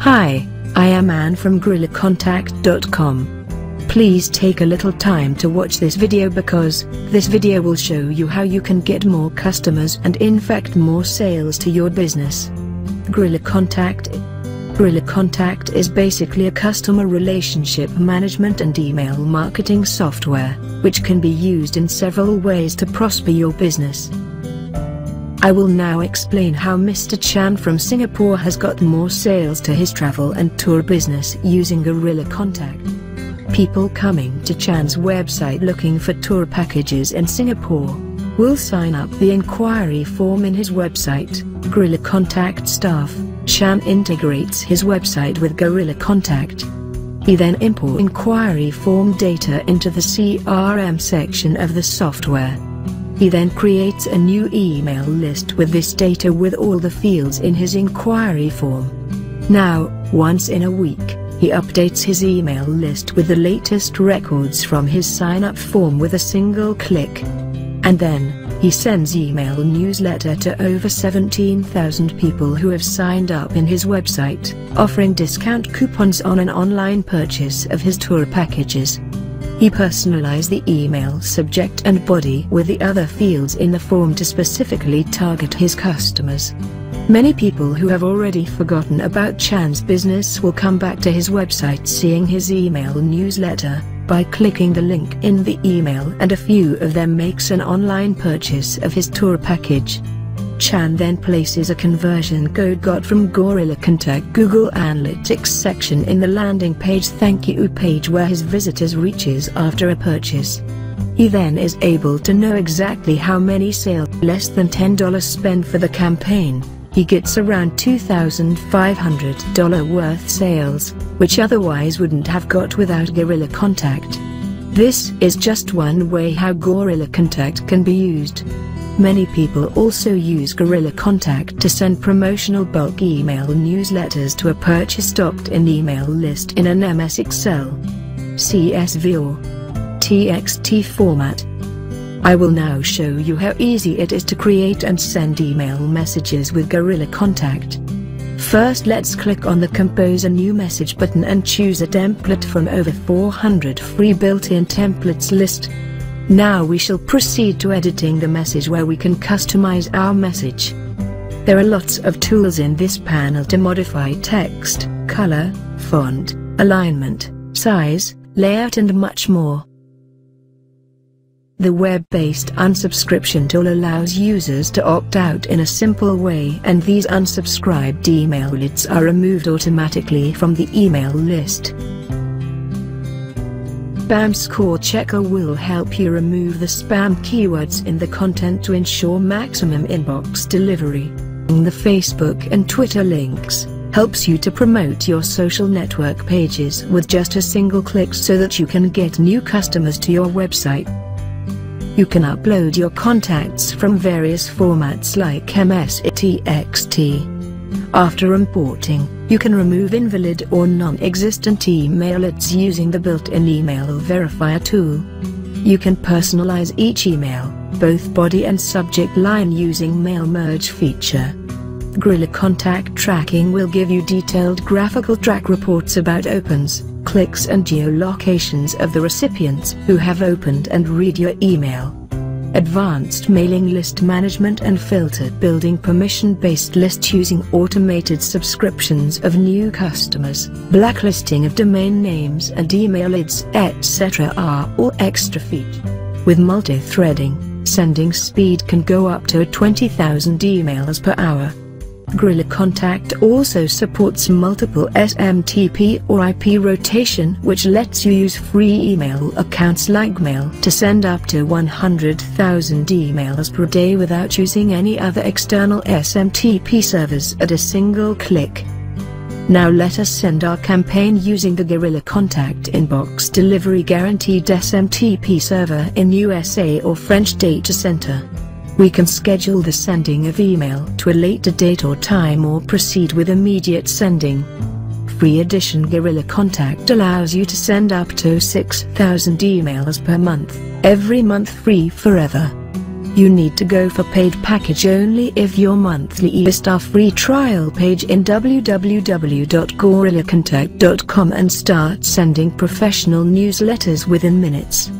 Hi, I am Anne from GorillaContact.com. Please take a little time to watch this video because this video will show you how you can get more customers and in fact more sales to your business. Gorilla Contact Gorilla Contact is basically a customer relationship management and email marketing software, which can be used in several ways to prosper your business. I will now explain how Mr. Chan from Singapore has got more sales to his travel and tour business using Gorilla Contact. People coming to Chan's website looking for tour packages in Singapore will sign up the inquiry form in his website, Gorilla Contact staff. Chan integrates his website with Gorilla Contact. He then import inquiry form data into the CRM section of the software. He then creates a new email list with this data with all the fields in his inquiry form. Now, once in a week, he updates his email list with the latest records from his sign-up form with a single click. And then, he sends email newsletter to over 17,000 people who have signed up in his website, offering discount coupons on an online purchase of his tour packages. He personalized the email subject and body with the other fields in the form to specifically target his customers. Many people who have already forgotten about Chan's business will come back to his website seeing his email newsletter, by clicking the link in the email and a few of them makes an online purchase of his tour package. Chan then places a conversion code got from Gorilla Contact Google Analytics section in the landing page thank you page where his visitors reaches after a purchase. He then is able to know exactly how many sales less than $10 spent for the campaign he gets around $2,500 worth sales, which otherwise wouldn't have got without Gorilla Contact. This is just one way how Gorilla Contact can be used. Many people also use Gorilla Contact to send promotional bulk email newsletters to a purchase opt-in email list in an MS Excel, CSV or TXT format. I will now show you how easy it is to create and send email messages with Gorilla Contact. First let's click on the Compose a New Message button and choose a template from over 400 free built-in templates list. Now we shall proceed to editing the message where we can customize our message. There are lots of tools in this panel to modify text, color, font, alignment, size, layout and much more. The web-based unsubscription tool allows users to opt out in a simple way and these unsubscribed email lists are removed automatically from the email list. Spam Score Checker will help you remove the spam keywords in the content to ensure maximum inbox delivery. The Facebook and Twitter links helps you to promote your social network pages with just a single click so that you can get new customers to your website. You can upload your contacts from various formats like MS-TXT. After importing, you can remove invalid or non-existent email emailets using the built-in email verifier tool. You can personalize each email, both body and subject line using mail merge feature. Gorilla Contact Tracking will give you detailed graphical track reports about opens, clicks and geolocations of the recipients who have opened and read your email. Advanced mailing list management and filtered building permission-based list using automated subscriptions of new customers, blacklisting of domain names and email IDs etc. are all extra features. With multi-threading, sending speed can go up to 20,000 emails per hour. Gorilla Contact also supports multiple SMTP or IP rotation which lets you use free email accounts like Mail to send up to 100,000 emails per day without using any other external SMTP servers at a single click. Now let us send our campaign using the Gorilla Contact Inbox Delivery Guaranteed SMTP server in USA or French data center. We can schedule the sending of email to a later date or time or proceed with immediate sending. Free edition Gorilla Contact allows you to send up to 6,000 emails per month, every month free forever. You need to go for paid package only if your monthly e-star free trial page in www.gorillacontact.com and start sending professional newsletters within minutes.